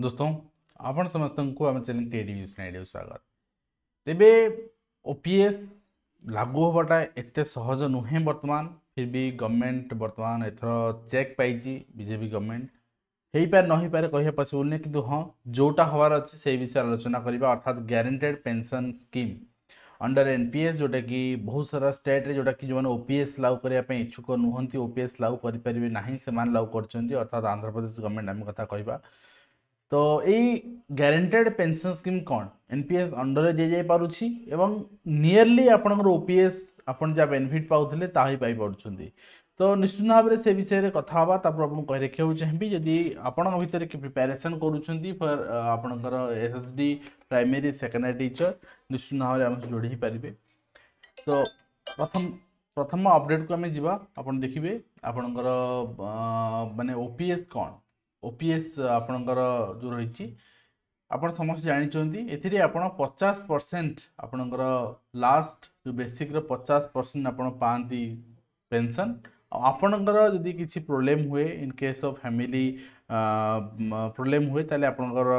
दोस्तों आप समस्त को आम चैनल टीडी न्यूज नाइडियो स्वागत तेरे ओपीएस लागू हाँटा एत सहज नुहे वर्तमान फिर भी गवर्नमेंट बर्तमान एथर चेक पाई बीजेपी गवर्नमेंट हो पारे नही पारे कह पसबुल कि हाँ जोटा हबार अच्छे से विषय आलोचना करवा अर्थात guaranteed pension scheme under NPS जोटा कि बहुत सारा स्टेट रे जोटा कि जो ओपीएस लागू करने इच्छुक नुहंती ओपीएस लागू करें ना से लागू कर आंध्र प्रदेश गवर्नमेंट आम कथा कहवा তো এই ଗ୍ୟାରେଣ୍ଟେଡ଼୍ ପେନ୍ସନ୍ ସ୍କିମ୍ କ'ଣ ଏନ୍ ପି ଏସ୍ ଅଣ୍ଡରରେ ଦିଆଯାଇପାରୁଛି ଏବଂ ନିୟରଲି ଆପଣଙ୍କର ଓ ପି ଏସ୍ ଆପଣ ଯାହା ବେନିଫିଟ୍ ପାଉଥିଲେ ତାହା ହିଁ ପାଇପାରୁଛନ୍ତି ତ ନିଶ୍ଚିତ ଭାବରେ ସେ ବିଷୟରେ କଥା ହେବା ତାପରେ ଆପଣଙ୍କୁ କହି ରଖିବାକୁ ଚାହିଁବି ଯଦି ଆପଣଙ୍କ ଭିତରେ କି ପ୍ରିପାରେସନ୍ କରୁଛନ୍ତି ଫର୍ ଆପଣଙ୍କର S S D primary secondary teacher ନିଶ୍ଚିତ ଭାବରେ ଆମେ ଯୋଡ଼ି ହେଇପାରିବେ ତ ପ୍ରଥମ ପ୍ରଥମ ଅପଡ଼େଟ୍କୁ ଆମେ ଯିବା ଆପଣ ଦେଖିବେ ଆପଣଙ୍କର ମାନେ ଓ ପି ଏସ୍ କ'ଣ ଓପିଏସ୍ ଆପଣଙ୍କର ଯେଉଁ ରହିଛି ଆପଣ ସମସ୍ତେ ଜାଣିଛନ୍ତି ଏଥିରେ ଆପଣ ପଚାଶ ପରସେଣ୍ଟ ଆପଣଙ୍କର ଲାଷ୍ଟ ଯେଉଁ ବେସିକ୍ର ପଚାଶ ପରସେଣ୍ଟ ଆପଣ ପାଆନ୍ତି ପେନ୍ସନ୍ ଆପଣଙ୍କର ଯଦି କିଛି ପ୍ରୋବ୍ଲେମ୍ ହୁଏ in case of family problem ହୁଏ ତାହେଲେ ଆପଣଙ୍କର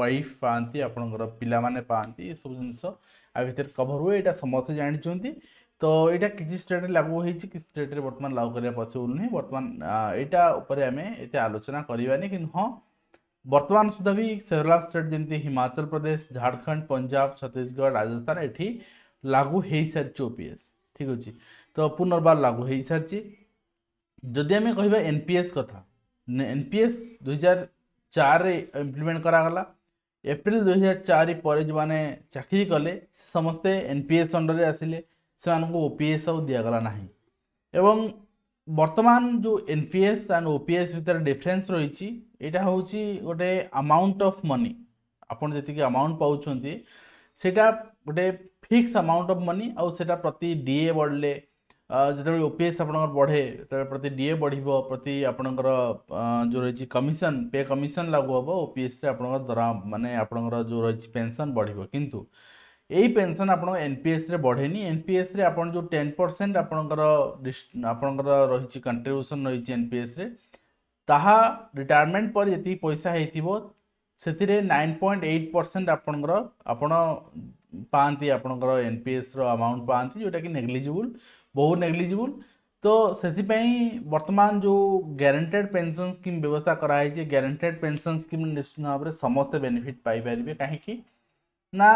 ୱାଇଫ୍ ପାଆନ୍ତି ଆପଣଙ୍କର ପିଲାମାନେ ପାଆନ୍ତି ଏସବୁ ଜିନିଷ ଆ ଭିତରେ କଭର୍ ହୁଏ ଏଇଟା ସମସ୍ତେ ଜାଣିଛନ୍ତି তো এটা কিছু ষ্টেট্রে লাগু হয়েছে কিছু ষ্টেট্রে বর্তমান লাগু করা পসিবল নুহে বর্তমান এটা উপরে আমি এতে আলোচনা করবানি কিন্তু হ্যাঁ বর্তমান সুদ্ধা বি সেভরাল স্টেট যেমনি হিমাচল প্রদেশ ঝাড়খণ্ড পঞ্জাব ছত্তিশগড় রাজস্থান এটি লাগু হয়ে সারিছে ওপিএস ঠিক আছে তো পুনর্বার লাগু হয়ে সারিছে যদি আমি কহবা এনপিএস কথা এনপিএস দুই হাজার চারে ইমপ্লিমেন্ট করাগলা এপ্রিল দুই হাজার চারি পরে যে চাকরি কলে সে সমস্তে এনপিএস অন্ডরে আসলে से ओपीएस दिगला ना एवं बर्तमान जो एनपीएस एंड ओपीएस भितर डिफरेन्स रही यहाँ हूँ गोटे अमाउंट ऑफ मनी आपकी अमाउंट पाटा गोटे फिक्स अमाउंट ऑफ मनी आटा प्रति डीए बढ़े जो ओपीएस आप बढ़े प्रति डीए बढ़ प्रति आपणकर जो रही कमिशन पे कमिशन लागू हम ओपीएस आप दर मानने जो रही पेनसन बढ़ कितु यही पेनसन आप एनपीएस बढ़ेनि एनपीएस जो टेन परसेंट आपर रही कंट्रब्यूसन रही एनपीएस रिटायरमेंट पर ये पैसा हो नाइन पॉइंट एट परसेंट आप एनपीएस रमाउंट पाती जोटा कि नेग्लीजिबुल बहुत नेग्लीजिबुल तो से बर्तमान जो ग्यारंटेड पेनसन स्कीम व्यवस्था कराई ग्यारंटेड पेनसन स्कीम निश्चित भाव में समस्त बेनिफिट पाइपर कहीं ନା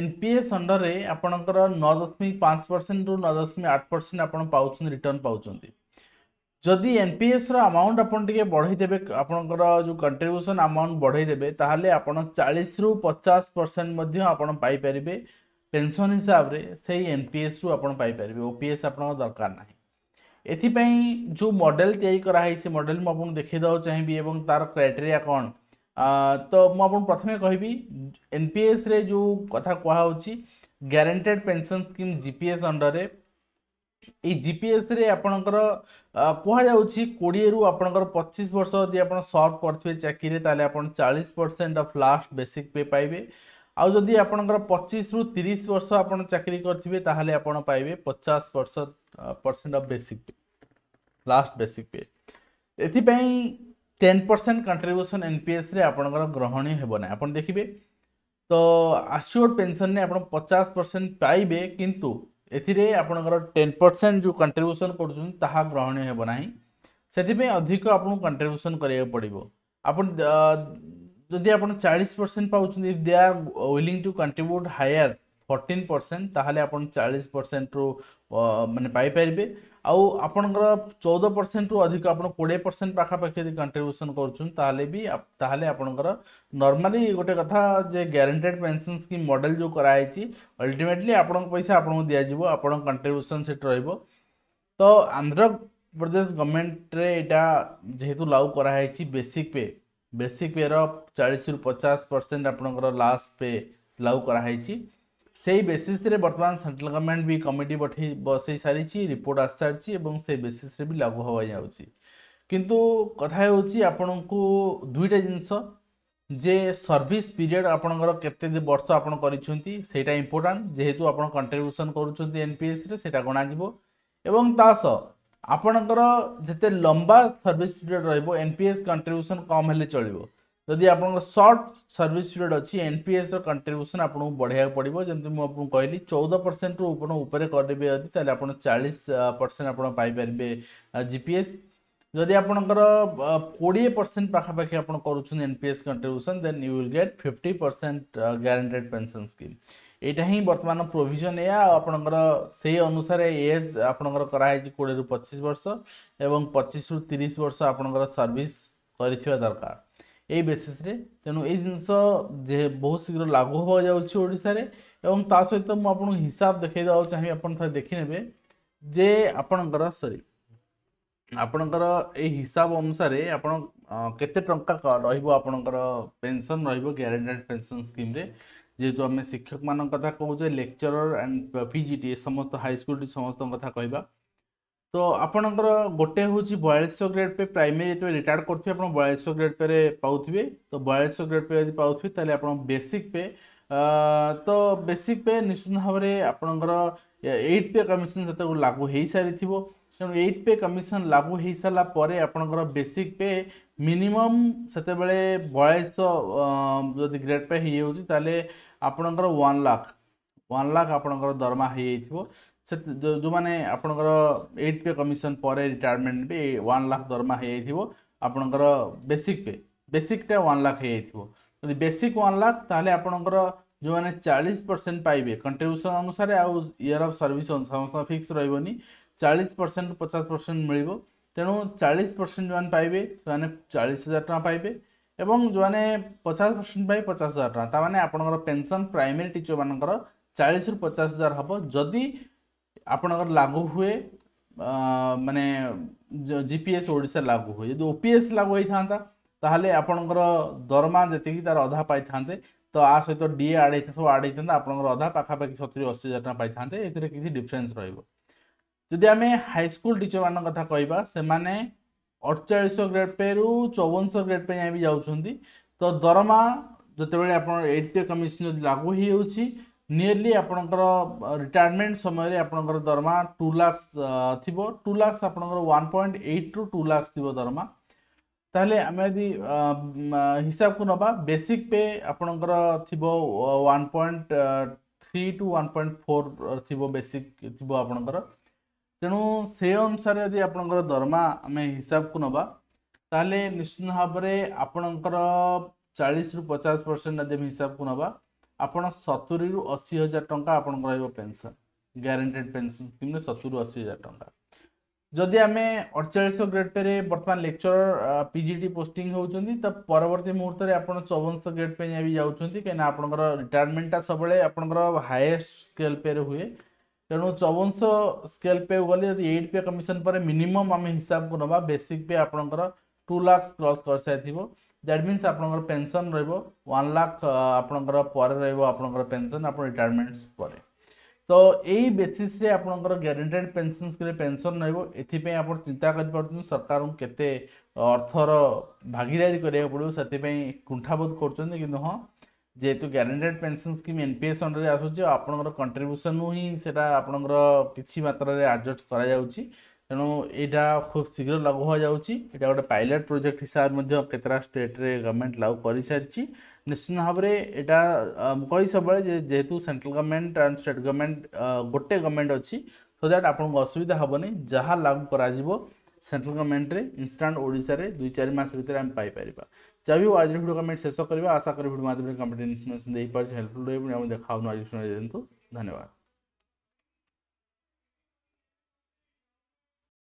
ଏନ୍ ପି ଏସ୍ ଅଣ୍ଡରରେ ଆପଣଙ୍କର ନଅ ଦଶମିକ ପାଞ୍ଚ ପରସେଣ୍ଟରୁ ନଅ ଦଶମିକ ଆଠ ପରସେଣ୍ଟ ଆପଣ ପାଉଛନ୍ତି ରିଟର୍ଣ୍ଣ ପାଉଛନ୍ତି ଯଦି ଏନ୍ ପି ଏସ୍ର ଆମାଉଣ୍ଟ ଆପଣ ଟିକେ ବଢ଼େଇଦେବେ ଆପଣଙ୍କର ଯେଉଁ କଣ୍ଟ୍ରିବ୍ୟୁସନ୍ ଆମାଉଣ୍ଟ ବଢ଼େଇଦେବେ ତାହେଲେ ଆପଣ ଚାଳିଶରୁ ପଚାଶ ପରସେଣ୍ଟ ମଧ୍ୟ ଆପଣ ପାଇପାରିବେ ପେନ୍ସନ୍ ହିସାବରେ ସେଇ ଏନ୍ ପି ଏସ୍ରୁ ଆପଣ ପାଇପାରିବେ ଓ ପି ଏସ୍ ଆପଣଙ୍କ ଦରକାର ନାହିଁ ଏଥିପାଇଁ ଯେଉଁ ମଡ଼େଲ ତିଆରି କରାହେଇ ସେ ମଡ଼େଲ ମୁଁ ଆପଣଙ୍କୁ ଦେଖେଇ ଦେବାକୁ ଚାହିଁବି ଏବଂ ତା'ର କ୍ରାଇଟେରିଆ କ'ଣ ତ ମୁଁ ଆପଣଙ୍କୁ ପ୍ରଥମେ କହିବି ଏନ୍ପିଏସ୍ରେ ଯେଉଁ କଥା କୁହାହେଉଛି ଗ୍ୟାରେଣ୍ଟେଡ଼୍ ପେନ୍ସନ୍ ସ୍କିମ୍ ଜିପିଏସ୍ ଅଣ୍ଡର୍ରେ ଏଇ ଜିପିଏସ୍ରେ ଆପଣଙ୍କର କୁହାଯାଉଛି କୋଡ଼ିଏରୁ ଆପଣଙ୍କର ପଚିଶ ବର୍ଷ ଯଦି ଆପଣ ସର୍ଭ କରିଥିବେ ଚାକିରିରେ ତାହେଲେ ଆପଣ ଚାଳିଶ percent of last basic pay ପାଇବେ ଆଉ ଯଦି ଆପଣଙ୍କର ପଚିଶରୁ ତିରିଶ ବର୍ଷ ଆପଣ ଚାକିରି କରିଥିବେ ତାହେଲେ ଆପଣ ପାଇବେ ପଚାଶ ବର୍ଷ percent of basic pay last basic pay ଏଥିପାଇଁ টেন ପରସେଣ୍ଟ କଣ୍ଟ୍ରିବ୍ୟୁସନ୍ ଏନ୍ପିଏସ୍ରେ ଆପଣଙ୍କର ଗ୍ରହଣୀୟ ହେବ ନାହିଁ ଆପଣ ଦେଖିବେ ତ ଆସ୍ୟୁର୍ଡ଼ ପେନ୍ସନ୍ରେ ଆପଣ ପଚାଶ ପରସେଣ୍ଟ ପାଇବେ କିନ୍ତୁ ଏଥିରେ ଆପଣଙ୍କର ଟେନ୍ ପରସେଣ୍ଟ ଯେଉଁ କଣ୍ଟ୍ରିବ୍ୟୁସନ୍ କରୁଛନ୍ତି ତାହା ଗ୍ରହଣୀୟ ହେବ ନାହିଁ ସେଥିପାଇଁ ଅଧିକ ଆପଣଙ୍କୁ କଣ୍ଟ୍ରିବ୍ୟୁସନ୍ କରିବାକୁ ପଡ଼ିବ ଆପଣ ଯଦି ଆପଣ ଚାଳିଶ ପରସେଣ୍ଟ ପାଉଛନ୍ତି if they are willing to contribute higher fourteen percent ତାହେଲେ ଆପଣ ଚାଳିଶ ପରସେଣ୍ଟରୁ ମାନେ ପାଇପାରିବେ आउ आपर चौद परसेंट रू अधिक आप कोड़े परसेंट पाखापाखि जब कंट्रब्यूसन करर्माली गोटे कथा जे ग्यारंटेड पेनसन स्कीम मडेल जो कराई अल्टिमेटली आप पैसा आपको दिज्व आप कंट्रब्यूसन से रो तो आंध्र प्रदेश गवर्नमेंटे यहाँ जेहेतु लाउ कराई बेसिक पे बेसिक पे र चालीस रु पचास परसेंट आपण लास्ट पे लागू कराई সেই বেসিসে বর্তমান সেন্ট্রাল গভর্নমেন্ট বি কমিটি পঠাই বসাই সারিছি রিপোর্ট আসছি এবং সেই বেসিসে বি লাগু হওয়া যাচ্ছে কিন্তু কথা হচ্ছে আপনার দুইটা জিনিস যে সর্ভিস পিরিয়ড আপনার কেতে বর্ষ আপনার করছেন সেইটা ইম্পর্টাট যেহেতু আপনার কন্ট্রিবিউশন করছেন এনপিএসরে সেটা গণাযিব এবং তা সহ আপনার যেতে লম্বা সর্ভিস পিরিয়ড রহব এনপিএস কন্ট্রিবিউশন কম হলে চলবে ଯଦି ଆପଣଙ୍କ ସର୍ଟ ସର୍ଭିସ୍ ପିରିୟଡ଼ ଅଛି ଏନ୍ପିଏସ୍ର କଣ୍ଟ୍ରିବ୍ୟୁସନ୍ ଆପଣଙ୍କୁ ବଢ଼େଇବାକୁ ପଡ଼ିବ ଯେମିତି ମୁଁ ଆପଣଙ୍କୁ କହିଲି ଚଉଦ ପରସେଣ୍ଟରୁ ଆପଣ ଉପରେ କରିବେ ଯଦି ତାହେଲେ ଆପଣ ଚାଳିଶ ପରସେଣ୍ଟ ଆପଣ ପାଇପାରିବେ ଜିପିଏସ୍ ଯଦି ଆପଣଙ୍କର କୋଡ଼ିଏ ପରସେଣ୍ଟ ପାଖାପାଖି ଆପଣ କରୁଛନ୍ତି NPS contribution then you will get fifty percent guaranteed pension scheme ଏଇଟା ହିଁ ବର୍ତ୍ତମାନ ପ୍ରୋଭିଜନ୍ ଏହା ଆଉ ଆପଣଙ୍କର ସେଇ ଅନୁସାରେ ଏଜ୍ ଆପଣଙ୍କର କରାହେଇଛି କୋଡ଼ିଏରୁ ପଚିଶ ବର୍ଷ ଏବଂ ପଚିଶରୁ ତିରିଶ ବର୍ଷ ଆପଣଙ୍କର ସର୍ଭିସ୍ କରିଥିବା ଦରକାର ଏଇ ବେସିସ୍ରେ ତେଣୁ ଏଇ ଜିନିଷ ଯେ ବହୁତ ଶୀଘ୍ର ଲାଗୁ ହେବାକୁ ଯାଉଛି ଓଡ଼ିଶାରେ ଏବଂ ତା ସହିତ ମୁଁ ଆପଣଙ୍କୁ ହିସାବ ଦେଖାଇଦେବାକୁ ଚାହିଁବି ଆପଣ ଥରେ ଦେଖିନେବେ ଯେ ଆପଣଙ୍କର ସରି ଆପଣଙ୍କର ଏଇ ହିସାବ ଅନୁସାରେ ଆପଣ କେତେ ଟଙ୍କା ରହିବ ଆପଣଙ୍କର ପେନ୍ସନ୍ ରହିବ ଗ୍ୟାରେଣ୍ଟେଡ଼୍ ପେନ୍ସନ୍ ସ୍କିମ୍ରେ ଯେହେତୁ ଆମେ ଶିକ୍ଷକମାନଙ୍କ କଥା କହୁଛେ lecturer and P G T ଏ ସମସ୍ତ ହାଇସ୍କୁଲ ସମସ୍ତଙ୍କ କଥା କହିବା তো আপনার গোটে হচ্ছে বয়ালিশ গ্রেড পে প্রাইমেরি যেত রিটায়ার্ড করবে আপনার বয়ালিশ গ্রেড পে পাওবে তো বয়ালিশ গ্রেড পে যদি পাওবে তাহলে আপনার বেসিক পে তো বেসিক পে নিশ্চিত ভাবে আপনার এইট পে কমিশন সেতু লাগু হয়ে সারি তেমন এইট পে কমিশন লাগু হয়ে সারা পরে আপনার বেসিক পে মিনিমম সেতবে বয়ালিশ যদি গ্রেড পে হয়ে যাচ্ছে তাহলে আপনার ওয়ান লাখ ওয়ান লাখ আপনার দরমা হয়ে যাই ସେ ଯେଉଁମାନେ ଆପଣଙ୍କର ଏଇଟ୍ ପେ କମିଶନ୍ ପରେ ରିଟାୟାରମେଣ୍ଟ ବି ୱାନ୍ ଲାଖ୍ ଦରମା ହେଇଯାଇଥିବ ଆପଣଙ୍କର ବେସିକ୍ ପେ ବେସିକ୍ଟା ୱାନ୍ ଲାଖ୍ ହେଇଯାଇଥିବ ଯଦି ବେସିକ୍ ୱାନ୍ ଲାଖ୍ ତାହେଲେ ଆପଣଙ୍କର ଯେଉଁମାନେ ଚାଳିଶ ପରସେଣ୍ଟ ପାଇବେ କଣ୍ଟ୍ରିବ୍ୟୁସନ୍ ଅନୁସାରେ ଆଉ ଇୟର୍ ଅଫ୍ ସର୍ଭିସ୍ ସମସ୍ତଙ୍କ ଫିକ୍ସ ରହିବନି ଚାଳିଶ ପରସେଣ୍ଟ ପଚାଶ ପରସେଣ୍ଟ ମିଳିବ ତେଣୁ ଚାଳିଶ ପରସେଣ୍ଟ ଯେଉଁମାନେ ପାଇବେ ସେମାନେ ଚାଳିଶ ହଜାର ଟଙ୍କା ପାଇବେ ଏବଂ ଯେଉଁମାନେ ପଚାଶ ପରସେଣ୍ଟ ପାଇବେ ପଚାଶ ହଜାର ଟଙ୍କା ତା'ମାନେ ଆପଣଙ୍କର ପେନ୍ସନ୍ ପ୍ରାଇମେରୀ ଟିଚର୍ମାନଙ୍କର ଚାଳିଶରୁ ପଚାଶ ହଜାର ହେବ ଯଦି ଆପଣଙ୍କର ଲାଗୁ ହୁଏ ମାନେ ଜି ପି ଏସ୍ ଓଡ଼ିଶାରେ ଲାଗୁ ହୁଏ ଯଦି ଓ ପି ଏସ୍ ଲାଗୁ ହୋଇଥାନ୍ତା ତାହେଲେ ଆପଣଙ୍କର ଦରମା ଯେତିକି ତାର ଅଧା ପାଇଥାନ୍ତେ ତ ଆ ସହିତ ଡିଏ ଆଡ଼୍ ହେଇଥାନ୍ତା ସବୁ ଆଡ଼୍ ହେଇଥାନ୍ତା ଆପଣଙ୍କର ଅଧା ପାଖାପାଖି ସତୁରି ଅଶୀ ହଜାର ଟଙ୍କା ପାଇଥାନ୍ତେ ଏଥିରେ କିଛି ଡିଫରେନ୍ସ ରହିବ ଯଦି ଆମେ ହାଇସ୍କୁଲ ଟିଚରମାନଙ୍କ କଥା କହିବା ସେମାନେ ଅଠଚାଳିଶଶହ ଗ୍ରେଡ୍ ପେରୁ ଚଉବନଶହ ଗ୍ରେଡ୍ ପେ ଯାଏଁ ବି ଯାଉଛନ୍ତି ତ ଦରମା ଯେତେବେଳେ ଆପଣ ଏଇଟ୍ ପେ କମିଶନ ଯଦି ଲାଗୁ ହେଇଯାଉଛି ନିୟରଲି ଆପଣଙ୍କର ରିଟାୟାରମେଣ୍ଟ ସମୟରେ ଆପଣଙ୍କର ଦରମା ଟୁ ଲାକ୍ସ ଥିବ ଟୁ ଲାକ୍ସ ଆପଣଙ୍କର ୱାନ୍ ପଏଣ୍ଟ ଏଇଟ୍ରୁ ଟୁ ଲାକ୍ସ ଥିବ ଦରମା ତାହେଲେ ଆମେ ଯଦି ହିସାବକୁ ନେବା ବେସିକ୍ ପେ ଆପଣଙ୍କର ଥିବ one point three two one point four ଥିବ ବେସିକ୍ ଥିବ ଆପଣଙ୍କର ତେଣୁ ସେ ଅନୁସାରେ ଯଦି ଆପଣଙ୍କର ଦରମା ଆମେ ହିସାବକୁ ନେବା ତାହେଲେ ନିଶ୍ଚିତ ଭାବରେ ଆପଣଙ୍କର ଚାଳିଶରୁ ପଚାଶ ପରସେଣ୍ଟ ଯଦି ଆମେ ହିସାବକୁ ନେବା ଆପଣ ସତୁରିରୁ ଅଶୀ ହଜାର ଟଙ୍କା ଆପଣଙ୍କର ରହିବ ପେନ୍ସନ୍ ଗ୍ୟାରେଣ୍ଟେଡ଼୍ ପେନ୍ସନ୍ ସ୍କିମ୍ରେ ସତୁରିରୁ ଅଶୀ ହଜାର ଟଙ୍କା ଯଦି ଆମେ ଅଡ଼ଚାଳିଶ ଗ୍ରେଡ୍ ପେରେ ବର୍ତ୍ତମାନ lecturer P G T posting ହେଉଛନ୍ତି ତ ପରବର୍ତ୍ତୀ ମୁହୂର୍ତ୍ତରେ ଆପଣ ଚଉବନଶହ ଗ୍ରେଡ୍ ପାଇଁ ବି ଯାଉଛନ୍ତି କାହିଁକିନା ଆପଣଙ୍କର ରିଟାୟାରମେଣ୍ଟଟା ସବୁବେଳେ ଆପଣଙ୍କର ହାଏଷ୍ଟ ସ୍କେଲ୍ ପେରେ ହୁଏ ତେଣୁ ଚଉବନଶହ ସ୍କେଲ୍ ପେ ଗଲେ ଯଦି ଏଇଟ୍ ପେ କମିଶନ୍ ପରେ ମିନିମମ୍ ଆମେ ହିସାବକୁ ନେବା ବେସିକ୍ ପେ ଆପଣଙ୍କର ଟୁ ଲାକ୍ସ କ୍ରସ୍ କରିସାରିଥିବ দ্যাট মিন্স আপনার পেনশন রহব ওয়ান লাখ আপনার পরে রহব আপনার পেনশন আপনার রিটায়ারমেন্টস পরে তো এই বেসিসে আপনার গ্যারেটেড পেনশন স্কিমে পেনশন রহব এপাই আপনার চিন্তা করে সরকার কেতে অর্থর ভাগিদারি করা পড়ব সেপাই কুণ্ঠাবোধ করছেন কিন্তু হ্যাঁ যেহেতু গ্যারেটেড পেনশন স্কিম এনপিএস অন্ডরে আসুচি আপনার কন্ট্রিব্যুসন হি সেটা আপনার কিছু মাত্রায় আডজস্ট করা যাচ্ছে ତେଣୁ ଏଇଟା ଖୁବ୍ ଶୀଘ୍ର ଲାଗୁ ହୋଇଯାଉଛି ଏଇଟା ଗୋଟେ ପାଇଲଟ୍ ପ୍ରୋଜେକ୍ଟ ହିସାବରେ ମଧ୍ୟ କେତେଟା ଷ୍ଟେଟ୍ରେ ଗଭର୍ଣ୍ଣମେଣ୍ଟ ଲାଗୁ କରିସାରିଛି ନିଶ୍ଚିତ ଭାବରେ ଏଇଟା ମୁଁ କହି ସବୁବେଳେ ଯେ ଯେହେତୁ central government and state government ଗୋଟେ ଗଭର୍ଣ୍ଣମେଣ୍ଟ ଅଛି ସୋ ଦ୍ୟାଟ୍ ଆପଣଙ୍କୁ ଅସୁବିଧା ହେବନି ଯାହା ଲାଗୁ କରାଯିବ ସେଣ୍ଟ୍ରାଲ ଗଭର୍ଣ୍ଣମେଣ୍ଟରେ ଇନଷ୍ଟାଣ୍ଟ ଓଡ଼ିଶାରେ ଦୁଇ ଚାରି ମାସ ଭିତରେ ଆମେ ପାଇପାରିବା ଯାହା ବି ଆଜିର ଭିଡ଼ିଓ କମେଣ୍ଟ ଶେଷ କରିବା ଆଶା କରି ଭିଡ଼ିଓ ମାଧ୍ୟମରେ କମ୍ପ୍ଲିଟ୍ ଇନଫର୍ମେସନ୍ ଦେଇପାରୁଛି ହେଲ୍ପଫୁଲ୍ ରହିବ ଏବଂ ଦେଖା ଆଜି ଶୁଣାଇ ଦିଅନ୍ତୁ ଧନ୍ୟବାଦ